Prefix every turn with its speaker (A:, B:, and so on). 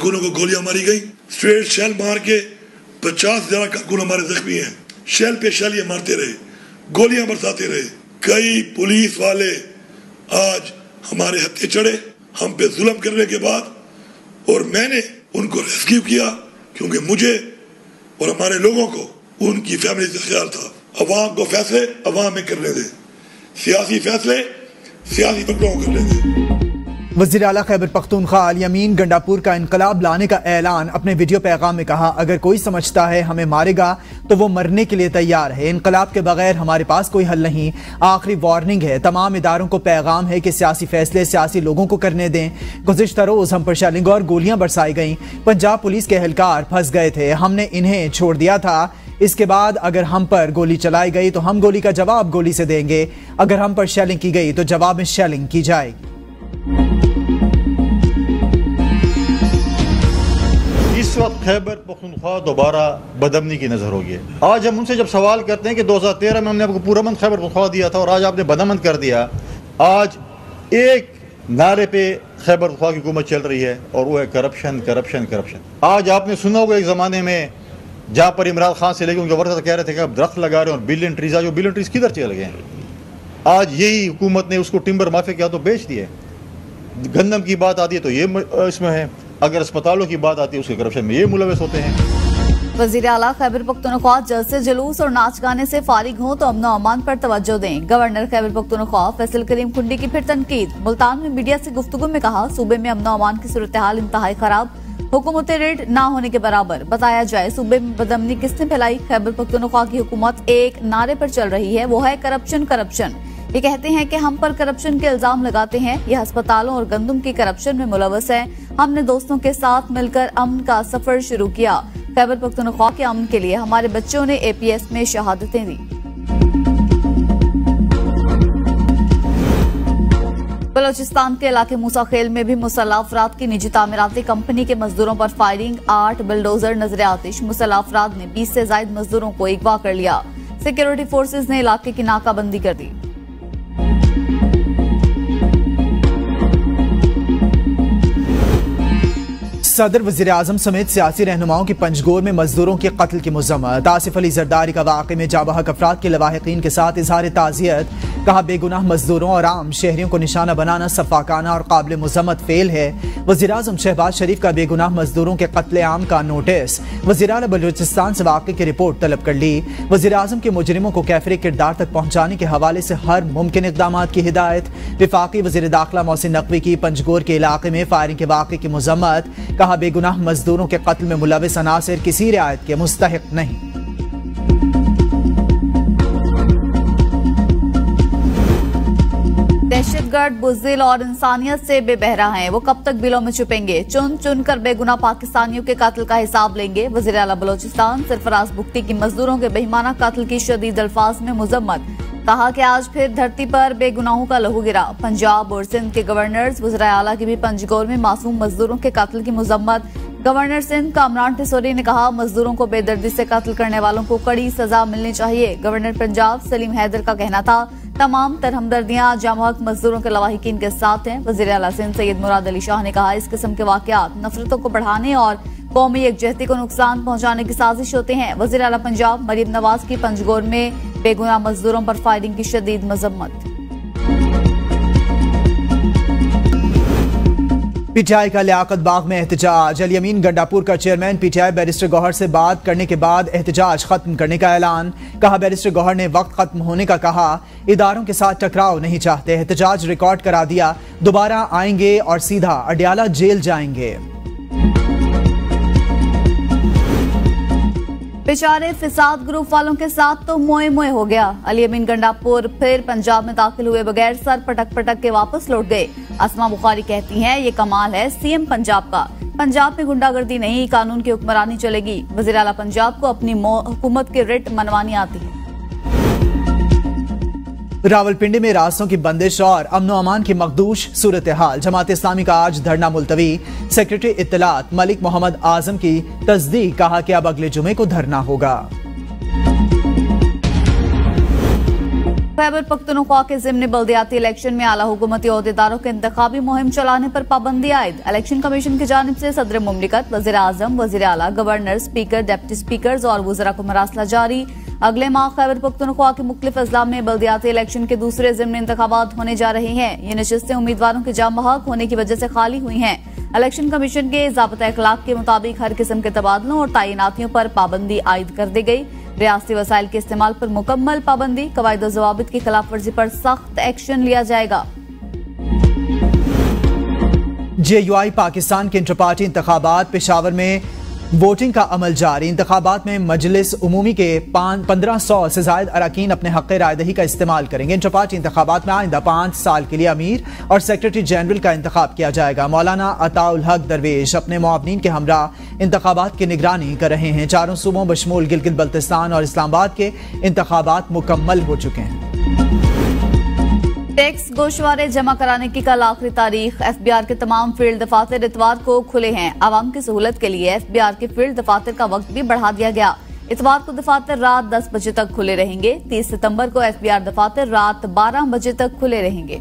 A: कारकुनों को गोलियाँ मारी गई। स्ट्रेट शेल मार के पचास ज़्यादा कारकुन हमारे जख्मी हैं। शेल पे शेल ये मारते रहे, गोलियाँ बरसाते रहे। कई पुलिस वाले आज हमारे हत्थे चढ़े, हम पे जुल्म करने के बाद, और मैंने उनको रेस्क्यू किया, क्योंकि मुझे और हमारे लोगों को उनकी फैमिली से ख्याल था। अवाम को फैसले अवाम में करने दे। सियासी फैसले सियासी फकरों को करने दे।
B: वज़ीर अला खैबर पख्तूनख्वा यमीन गंडापुर का इनकलाब लाने का ऐलान अपने वीडियो पैगाम में कहा, अगर कोई समझता है हमें मारेगा तो वो मरने के लिए तैयार है। इनकलाब के बगैर हमारे पास कोई हल नहीं। आखिरी वार्निंग है, तमाम इदारों को पैगाम है कि सियासी फैसले सियासी लोगों को करने दें। गुजशत रोज हम पर शेलिंग और गोलियाँ बरसाई गईं। पंजाब पुलिस के एहलकार फंस गए थे। हमने इन्हें छोड़ दिया था। इसके बाद अगर हम पर गोली चलाई गई तो हम गोली का जवाब गोली से देंगे। अगर हम पर शेलिंग की गई तो जवाब में शेलिंग की जाएगी।
C: इस वक्त खैबर पख्तूनख्वा दोबारा बदमनी की नज़र होगी। आज हम उनसे जब सवाल करते हैं कि 2013 में हमने आपको पूरा मंद खैबर पख्तूनख्वा दिया था और आज आपने बदमंद कर दिया, आज एक नारे पे खैबर पख्तूनख्वा की हुकूमत चल रही है और वो है करप्शन करप्शन करप्शन। आज आपने सुना होगा एक ज़माने में जहाँ पर इमरान खान से लेकर उनके वर्कर कह रहे थे कि आप दरख्त लगा रहे हैं और बिलियन ट्रीज, आज बिलियन ट्रीज किधर चल गए आज यही हुकूमत ने उसको टिम्बर माफे क्या तो बेच दिए। गंदम की बात आती है तो ये इसमें है। अगर अस्पतालों की बात आती है, उसके करप्शन में ये मुलविस होते हैं।
D: वज़ीर अला खैबर पख्तनख्वा जल्द से जुलूस और नाच गाने से फारिग हों तो अमन अमान पर तवज्जो दें। गवर्नर खैबर पख्तनख्वा फैसल करीम खुंडी की फिर तनकीद। मुल्तान में मीडिया से गुफ्तु में कहा, सूबे में अमन अमान की सूरत हाल इंतहाई खराब, हुकूमत रेट न होने के बराबर। बताया जाए, सूबे में बदमनी किसने फैलाई? खैबर पख्तनख्वा की हुकूमत एक नारे पर चल रही है, वो है करप्शन करप्शन। ये कहते हैं कि हम पर करप्शन के इल्ज़ाम लगाते हैं। ये अस्पतालों और गंदम की करप्शन में मुलवस है। हमने दोस्तों के साथ मिलकर अमन का सफ़र शुरू किया। खैबर पख्तनख्वा के अमन के लिए हमारे बच्चों ने एपीएस में शहादतें दी। बलोचिस्तान के इलाके मूसा खेल में भी मुसल्ला अफराद की निजी तमीराती कंपनी के मजदूरों पर फायरिंग। आठ बुलडोजर नज़र आतिश। मुसल्ला अफराद ने बीस से जायद मजदूरों को अगवा कर लिया। सिक्योरिटी फोर्सेज ने इलाके की नाकाबंदी कर दी।
B: सदर वजी अजम समेत सियासी रहनुमाओं की पंजगोर में मजदूरों के कत्ल की मजम्मत। आसिफ अली जरदारी का वाक़े में जाबहक अफराद के लवाहकिन के साथ इजहार ताजियत, कहा बेगुनाह मजदूरों और आम शहरियों को निशाना बनाना सफाकाना और काबिल मजम्मत फेल है। वजी अजम शहबाज शरीफ का बेगुनाह मजदूरों के कत्ल आम का नोटिस। वजी बलूचिस्तान से वाक़े की रिपोर्ट तलब कर ली। वजी अजम के मुजरमों को कैफरे किरदार तक पहुँचाने के हवाले से हर मुमकिन इकदाम की हिदायत। विफाकी वजी दाखिला मोहसिन नकवी की पंजगोर के इलाके में फायरिंग के वाक़े की मजम्मत, कहा बेगुनाह मजदूरों के कत्ल में मुलविस अनासर किसी रियायत के मुस्तक नहीं।
D: दहशतगर्द बुजिल और इंसानियत से बेबहरा हैं। वो कब तक बिलों में छुपेंगे? चुन चुन कर बेगुना पाकिस्तानियों के कत्ल का हिसाब लेंगे। वज़ीर अला बलोचिस्तान, सरफराज बुख्ती की मजदूरों के बेहमाना कत्ल की शदीद अल्फाज में मुजम्मत। कहा कि आज फिर धरती पर बेगुनाहों का लहू गिरा। पंजाब और सिंध के गवर्नर्स, वजरा आला की भी पंजगोर में मासूम मजदूरों के कत्ल की मजम्मत। गवर्नर सिंध कामरान टिसोरी ने कहा, मजदूरों को बेदर्दी से कत्ल करने वालों को कड़ी सजा मिलनी चाहिए। गवर्नर पंजाब सलीम हैदर का कहना था, तमाम तर हमदर्दियाँ जामहक मजदूरों के लवाहिकीन के साथ हैं। वज़ीर अला सिंध सैयद मुराद अली शाह ने कहा, इस किस्म के वाकत नफरतों को बढ़ाने और कौमी यकजहती को नुकसान पहुँचाने की साजिश होते हैं। वज़ीर अला पंजाब मरीम नवाज़ की पंजगोर में बेगुना मजदूरों पर फायरिंग की शदीद मजम्मत।
B: पीटीआई का लियाकत बाग में एहतजाज। अलियमीन गंडापुर का चेयरमैन पीटीआई बैरिस्टर गौहर से बात करने के बाद एहतजाज खत्म करने का ऐलान। कहा, बैरिस्टर गौहर ने वक्त खत्म होने का कहा, इदारों के साथ टकराव नहीं चाहते। एहतजाज रिकॉर्ड करा दिया, दोबारा आएँगे और सीधा अडियाला जेल जाएँगे।
D: बेचारे फिसाद ग्रुप वालों के साथ तो मोए मोए हो गया। अली अमीन गंडापुर फिर पंजाब में दाखिल हुए बगैर सर पटक पटक के वापस लौट गए। असमा बुखारी कहती हैं, ये कमाल है, सीएम पंजाब का। पंजाब में गुंडागर्दी नहीं, कानून की हुक्मरानी चलेगी। वज़ीर पंजाब को अपनी हुकूमत के रिट मनवानी आती है।
B: रावलपिंडी में रास्तों की बंदिश और अमनो अमान की मकदूश सूरत हाल जमात इस्लामी का आज धरना मुलतवी। सेक्रेटरी इतलात मलिक मोहम्मद आज़म की तस्दीक, कहा कि अब अगले जुमे को धरना होगा।
D: खैबर पख्तनख्वा के जिमनी बल्दियाती इलेक्शन में आला हुकूमती अहदेदारों के इंतबी मुहिम चलाने पर पाबंदी आयद। इलेक्शन कमीशन की जानब से सदर मुमलिकत वजी अजम वजी अला गवर्नर, स्पीकर, डिप्टी स्पीकर और वजरा को मरासला जारी। अगले माह खैबर पख्तनख्वा के मुख्तलिफ़ अजला में बल्दियाती इलेक्शन के दूसरे जिमन इंतबात होने जा रहे हैं। ये नशस्तें उम्मीदवारों के जाम बहक होने की वजह से खाली हुई हैं। इलेक्शन कमीशन के जबता अखलाक के मुताबिक हर किस्म के तबादलों और तैनातियों पर पाबंदी आयद कर दी गई। रियाती वसाइल के इस्तेमाल पर मुकम्मल पाबंदी, कवायद जवाबित की खिलाफ वर्जी पर सख्त एक्शन लिया जाएगा।
B: जे यू आई पाकिस्तान के इंटर पार्टी इंतबात पेशावर में वोटिंग का अमल जारी। इंतबात में मजलिस उमूमी के पंद्रह सौ से जायद अरकान अपने हक रायदही का इस्तेमाल करेंगे। इंटर पार्टी इंतबात में आइंदा पाँच साल के लिए अमीर और सेक्रेटरी जनरल का इंतखब किया जाएगा। मौलाना अताउल हक दरवेश अपने मुआवनीन के हमरा इंतबात की निगरानी कर रहे हैं। चारों सूबों, बशमूल, गिलगित, बल्तिस्तान और इस्लामाबाद के इंतबात मुकम्मल हो चुके हैं।
D: टैक्स गोशवारे जमा कराने की कल आखिरी तारीख। एफ़ बी आर के तमाम फ़ील्ड दफातर इतवार को खुले हैं। आवाम की सहूलत के लिए एफ़ बी आर के फ़ील्ड दफातर का वक्त भी बढ़ा दिया गया। इतवार को दफातर रात दस बजे तक खुले रहेंगे। तीस सितंबर को एफ़ बी आर दफातर रात बारह बजे तक खुले रहेंगे।